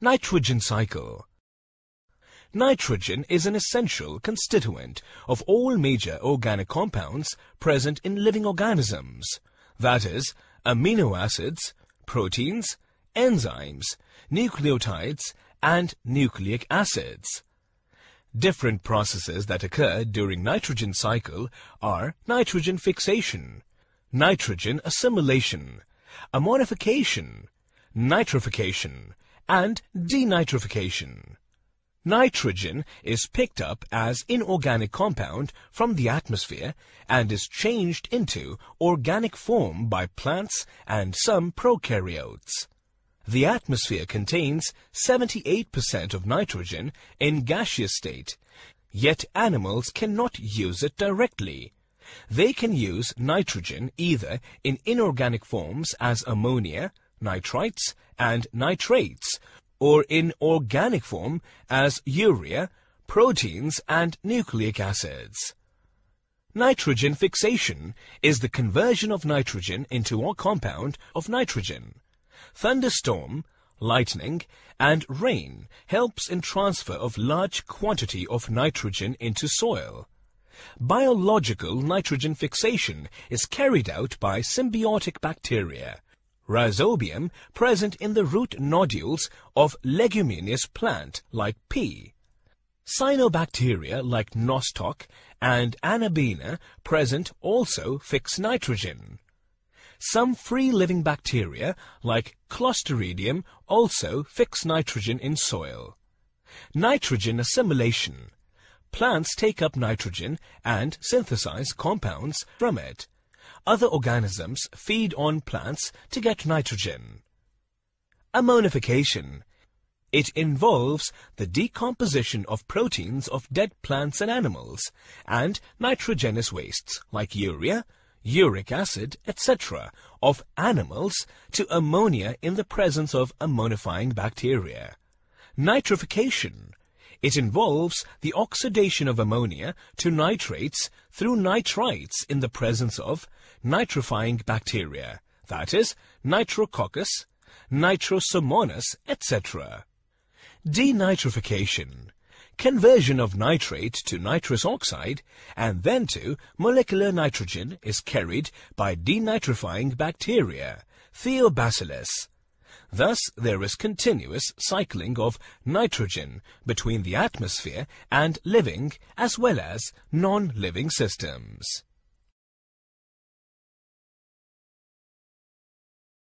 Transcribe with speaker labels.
Speaker 1: Nitrogen cycle. Nitrogen is an essential constituent of all major organic compounds present in living organisms, that is, amino acids, proteins, enzymes, nucleotides, and nucleic acids. Different processes that occur during nitrogen cycle are nitrogen fixation, nitrogen assimilation, ammonification, nitrification, and denitrification. Nitrogen is picked up as inorganic compound from the atmosphere and is changed into organic form by plants and some prokaryotes. The atmosphere contains 78% of nitrogen in gaseous state, yet animals cannot use it directly. They can use nitrogen either in inorganic forms as ammonia, nitrites, and nitrates, or in organic form as urea, proteins, and nucleic acids. Nitrogen fixation is the conversion of nitrogen into a compound of nitrogen. Thunderstorm, lightning, and rain helps in transfer of large quantity of nitrogen into soil. Biological nitrogen fixation is carried out by symbiotic bacteria, rhizobium present in the root nodules of leguminous plant like pea. Cyanobacteria like nostoc and anabaena present also fix nitrogen. Some free-living bacteria like Clostridium also fix nitrogen in soil. Nitrogen assimilation. Plants take up nitrogen and synthesize compounds from it other organisms feed on plants to get nitrogen. Ammonification. It involves the decomposition of proteins of dead plants and animals, and nitrogenous wastes like urea, uric acid, etc. of animals to ammonia in the presence of ammonifying bacteria. Nitrification it involves the oxidation of ammonia to nitrates through nitrites in the presence of nitrifying bacteria, that is, Nitrococcus, Nitrosomonas, etc. Denitrification Conversion of nitrate to nitrous oxide and then to molecular nitrogen is carried by denitrifying bacteria, Thiobacillus, Thus, there is continuous cycling of nitrogen between the atmosphere and living as well as non-living systems.